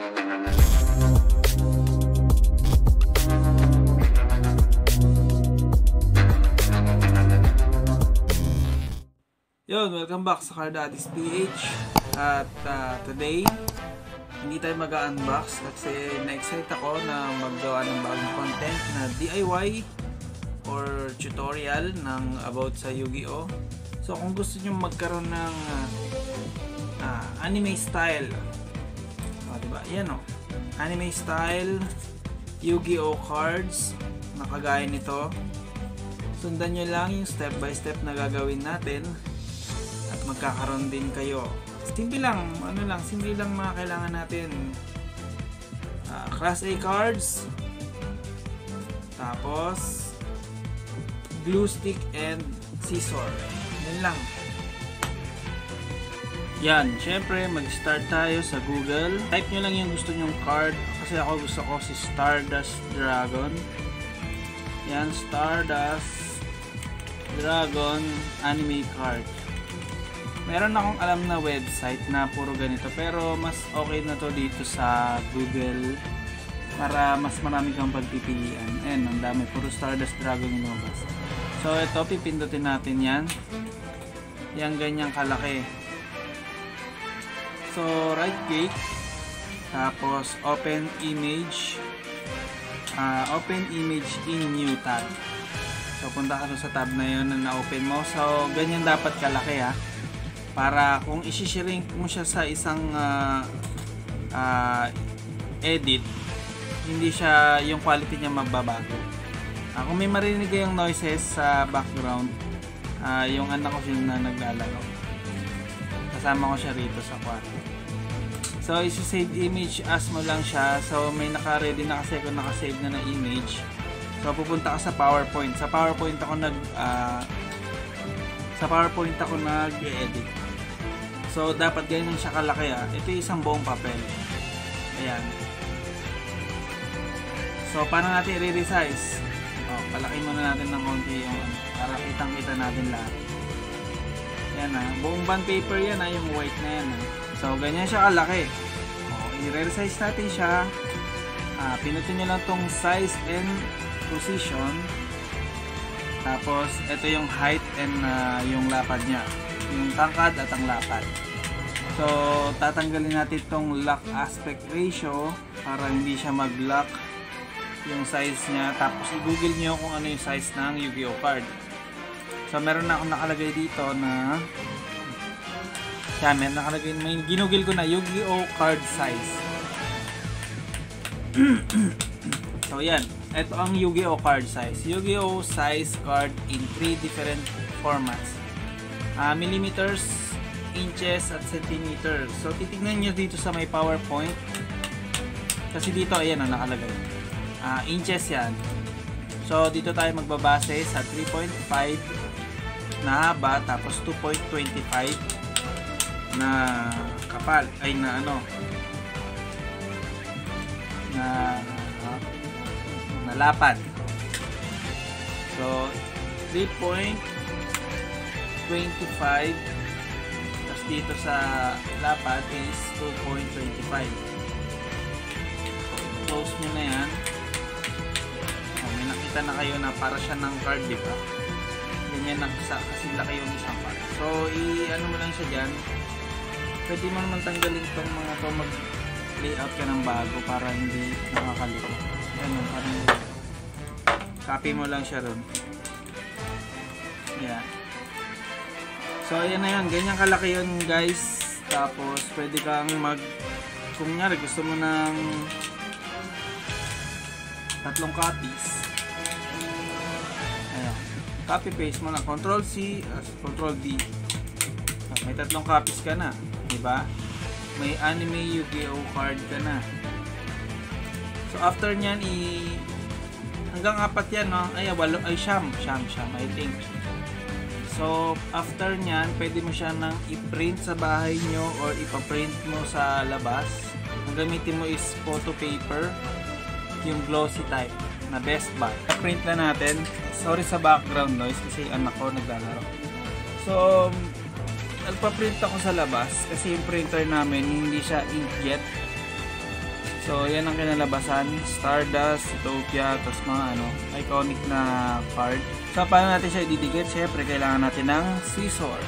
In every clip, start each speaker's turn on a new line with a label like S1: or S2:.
S1: Yun, welcome back sa Car Daddy's PH At uh, today, hindi tayo mag-unbox kasi na-excite ako na maggawa ng bagong content na DIY or tutorial ng about sa Yu-Gi-Oh! So kung gusto nyo magkaroon ng uh, anime style o, diba? Yan o. Anime style Yu-Gi-Oh! cards na kagaya nito sundan nyo lang yung step by step na gagawin natin at magkakaroon din kayo. Simple lang, ano lang, simple lang mga kailangan natin. Uh, class A cards, tapos glue stick and scissor. Yan lang. Yan, syempre mag-start tayo sa Google. Type nyo lang yung gusto nyong card. Kasi ako gusto ko si Stardust Dragon. Yan, Stardust Dragon anime card meron akong alam na website na puro ganito pero mas okay na to dito sa Google para mas marami kang pagpipilian ayan ang dami puro Stardust Dragon yung lumabas so ito pipindutin natin yan yan ganyang kalaki so right click. Tapos open image. Uh, open image in new tab. So punta ka sa tab na yun na na-open mo. So ganyan dapat kalaki ha para kung isi-shrink mo siya sa isang uh, uh, edit hindi siya yung quality niya mababago. Uh, kung may marinig kayong noises sa background uh, yung anak ko siya na naglalaro kasama ko siya rito sa kwarto so isi-save image as mo lang siya so may naka-ready na kasi kung naka-save na na image so pupunta ka sa powerpoint sa powerpoint ako nag uh, sa PowerPoint ako nag-edit. So, dapat ganyan siya kalaki ah. Ito yung isang buong papel. Ayan. So, paano natin i-resize? Oh, palaki muna natin ng konti yung para kitang-kita natin lahat. Ayan ah. Buong bond paper yan ah, yung white na yan ah. So, ganyan siya kalaki. Oh, i-resize natin siya. Ah, pinutin nyo lang tong size and position tapos, ito yung height and uh, yung lapad niya. Yung tangkad at ang lapad. So, tatanggalin natin itong lock aspect ratio para hindi siya mag-lock yung size niya. Tapos, i-google nyo kung ano yung size ng Yu-Gi-Oh card. So, meron na akong nakalagay dito na yan, meron nakalagay, may ginugil ko na Yu-Gi-Oh card size. so, yan ito ang Yu-Gi-Oh card size. Yu-Gi-Oh size card in 3 different formats. Uh, millimeters, inches, at centimeters. So, titignan nyo dito sa may PowerPoint. Kasi dito, ayan ang nakalagay. Uh, inches yan. So, dito tayo magbabase sa 3.5 na haba, tapos 2.25 na kapal, ay na ano, na na lapad. So, 3.25 tapos dito sa lapad is 2.25 close nyo na yan nakita na kayo na para siya ng card di ba? Ganyan na kasi laki yung isang card. So i-ano mo lang siya dyan. Pwede mo naman tanggalin tong mga to mag layout ka ng bago para hindi nakakalito ano, parang copy mo lang siya ron yeah. So ayan na yun. Ganyan kalaki yun guys. Tapos pwede kang mag kung nga gusto mo ng tatlong copies copy paste mo na control C uh, control V may tatlong copies ka na di ba may anime Yu-Gi-Oh card ka na So after nyan i hanggang apat yan no. Ay walo ay siyam, siyam, siyam I think. So after nyan, pwede mo siya nang i-print sa bahay nyo or ipa-print mo sa labas. Ang gamitin mo is photo paper, yung glossy type na best buy. I-print na natin. Sorry sa background noise kasi anak ko naglalaro. So nagpa-print ako sa labas kasi yung printer namin hindi siya inkjet So, yan ang kinalabasan. Stardust, Utopia, tapos mga ano, iconic na card. So, paano natin siya ididikit? Siyempre, kailangan natin ng scissor.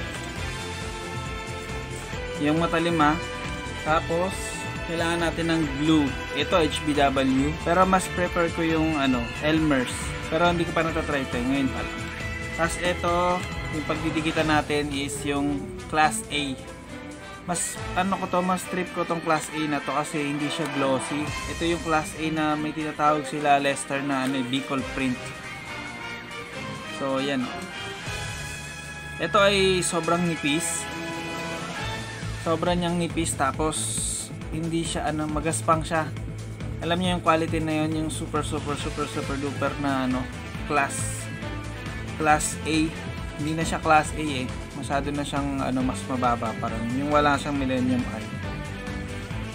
S1: Yung mata lima. Tapos, kailangan natin ng glue. Ito, HBW. Pero mas prefer ko yung ano, Elmer's. Pero hindi ko pa natatry ito. Ngayon pa lang. Tapos ito, yung pagdidikitan natin is yung Class A mas ano ko to mas trip ko tong class A na to kasi hindi siya glossy ito yung class A na may tinatawag sila Lester na ano Bicol print so yan ito ay sobrang nipis sobrang niyang nipis tapos hindi siya ano magaspang siya. Alam niyo yung quality na yon yung super super super super duper na ano class class A. Hindi na siya class A eh. Masyado na siyang ano mas mababa pa rin. Yung wala siyang millennium eye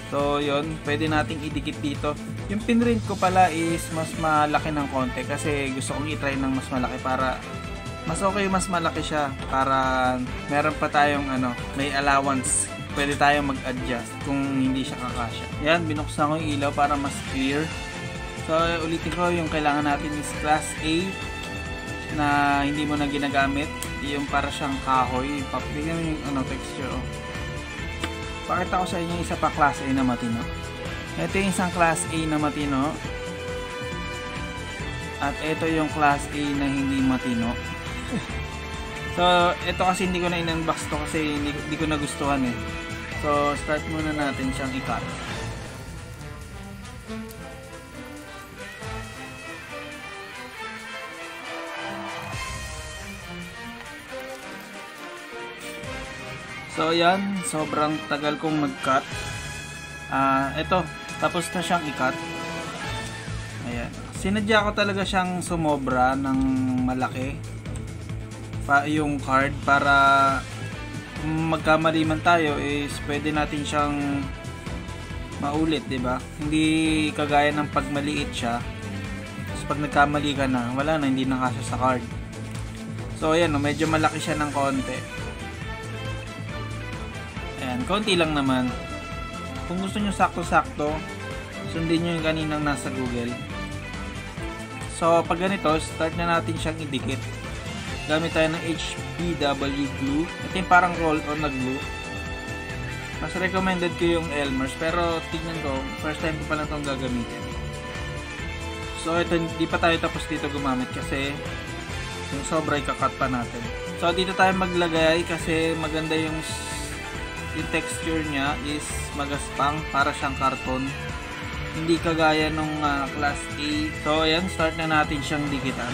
S1: so yon pwede nating idikit dito. Yung pinrint ko pala is mas malaki ng konti kasi gusto kong itry ng mas malaki para mas okay mas malaki siya. Para meron pa tayong ano may allowance pwede tayong mag-adjust kung hindi siya kakasya. Yan binuksan ko yung ilaw para mas clear. So ulitin ko yung kailangan natin is class A na hindi mo na ginagamit. Yung para siyang kahoy. Papigyan mo yung ano, texture oh. pakita ko sa inyo isa pa class A na matino. Ito yung isang class A na matino. At ito yung class A na hindi matino. So ito kasi hindi ko na in-unbox to kasi hindi, hindi ko nagustuhan eh so start muna natin siyang i-cut So yan, sobrang tagal kong mag-cut. Ah, uh, ito, tapos na siyang i-cut. Ayan. Sinadya ko talaga siyang sumobra ng malaki. Pa yung card para magkamali man tayo is pwede natin siyang maulit, 'di ba? Hindi kagaya ng pag maliit siya. Tapos pag nagkamali ka na, wala na, hindi na sa card. So ayan, medyo malaki siya ng konti. Ayan, konti lang naman. Kung gusto nyo sakto-sakto, sundin nyo yung kaninang nasa Google. So, pag ganito, start na natin siyang idikit. Gamit tayo ng HBW glue. Ito yung parang roll-on na glue. Mas recommended ko yung Elmer's, pero tignan ko, first time ko pa lang itong gagamitin. So, ito, hindi pa tayo tapos dito gumamit kasi yung sobra ikakat pa natin. So, dito tayo maglagay kasi maganda yung yung texture niya is magaspang para siyang karton hindi kagaya nung uh, class A so ayan start na natin siyang dikitan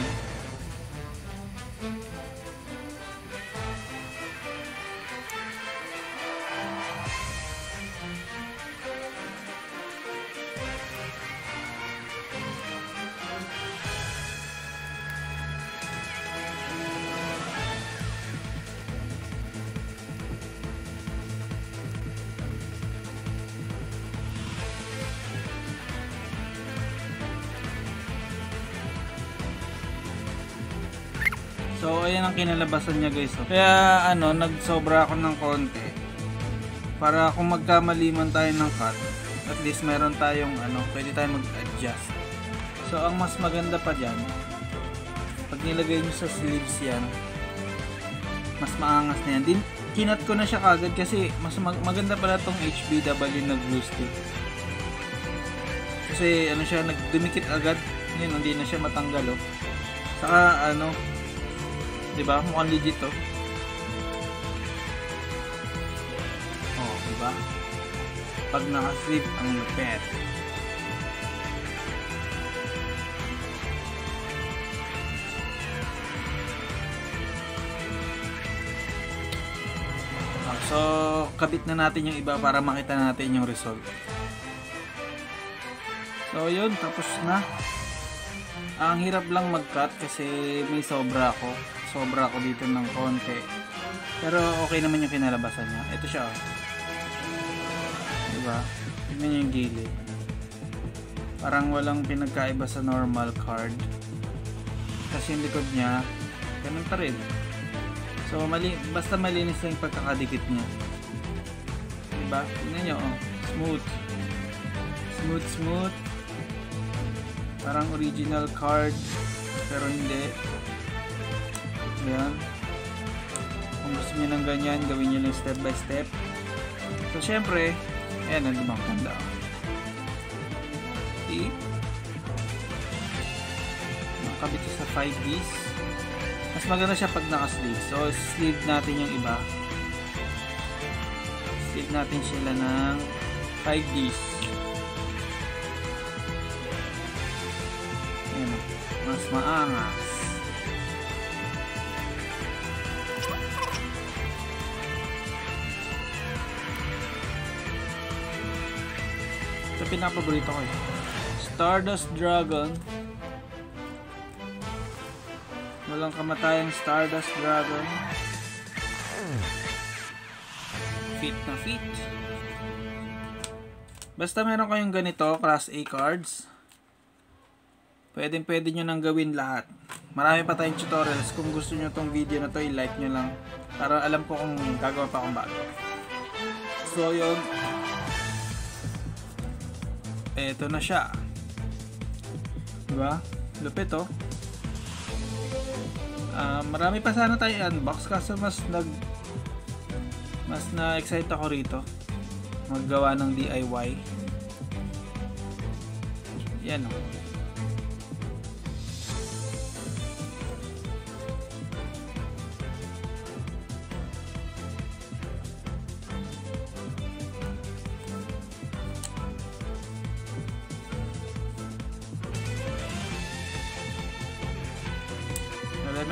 S1: So, ayan ang kinalabasan niya guys. Kaya, ano, nagsobra ako ng konti. Para kung magkamali man tayo ng cut, at least meron tayong, ano, pwede tayong mag-adjust. So, ang mas maganda pa dyan, pag nilagay nyo sa sleeves yan, mas maangas na yan. Din, kinat ko na siya kagad kasi mas mag maganda pala tong HBW na glue stick. Kasi, ano siya, nagdumikit agad. Ngayon, hindi na siya matanggal, oh. Saka, ano, 'Di ba? Mukhang legit 'to. Oh, 'di ba? Pag naka-slip ang lupet. Ah, so, kabit na natin yung iba para makita natin yung result. So, yun. Tapos na. Ang hirap lang mag-cut kasi may sobra ako sobra ako dito ng konti. Pero okay naman yung kinalabasan niya. Ito siya oh. diba? Tignan niyo yung gilid. Parang walang pinagkaiba sa normal card. Kasi yung likod niya ganun pa rin. So mali, basta malinis lang yung pagkakadikit niya. Diba? Tignan niyo oh. Smooth. Smooth smooth. Parang original card pero hindi. Ayan. Kung gusto niyo ng ganyan, gawin niyo lang step by step. So, syempre, ayan, ang limang tanda. See? Nakabit siya sa 5Ds. Mas maganda siya pag naka-sleeve. So, sleeve natin yung iba. Sleeve natin sila ng 5Ds. Ayan, mas maangas. Pinapaborito ko eh. Stardust Dragon. Walang kamatayang Stardust Dragon. Fit na fit. Basta meron kayong ganito, Class A cards. Pwede pwede nyo nang gawin lahat. Marami pa tayong tutorials. Kung gusto nyo tong video na to, i-like nyo lang. Para alam ko kung gagawa pa akong bago. So, yun. Eto na siya. Diba? Lupit oh. Ah, marami pa sana tayo unbox kaso mas nag mas na excite ako rito maggawa ng DIY yan oh.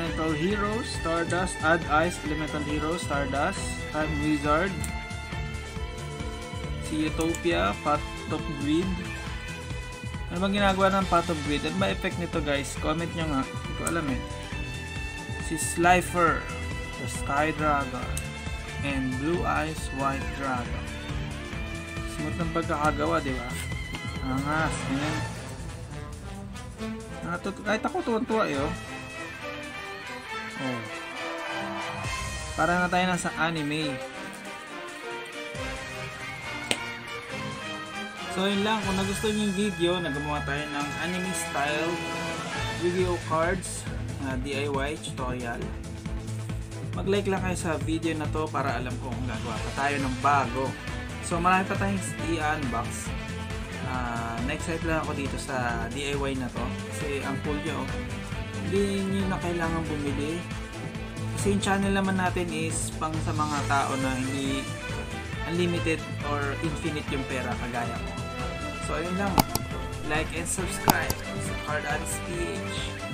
S1: Elemental Heroes, Stardust, Add Ice, Elemental Heroes, Stardust, Time Wizard, si Utopia, Path of Greed. Ano bang ginagawa ng Path of Greed? Ano ba effect nito guys? Comment nyo nga. Hindi ko alam eh. Si Slifer, the Sky Dragon, and Blue Eyes White Dragon. Smooth ng pagkakagawa, di ba? Angas, ganyan. Natut kahit ako tuwan-tuwa eh, oh. Oh. Para na tayo nasa anime. So yun lang, kung nagustuhan niyo yung video, nagawa tayo ng anime style video cards na DIY tutorial. Mag-like lang kayo sa video na to para alam ko kung gagawa pa tayo ng bago. So marami pa tayong i-unbox. Uh, na-excite lang ako dito sa DIY na to kasi ang cool nyo hindi nyo na kailangan bumili. Kasi yung channel naman natin is pang sa mga tao na hindi unlimited or infinite yung pera kagaya ko. So, ayun lang. Like and subscribe sa Card PH.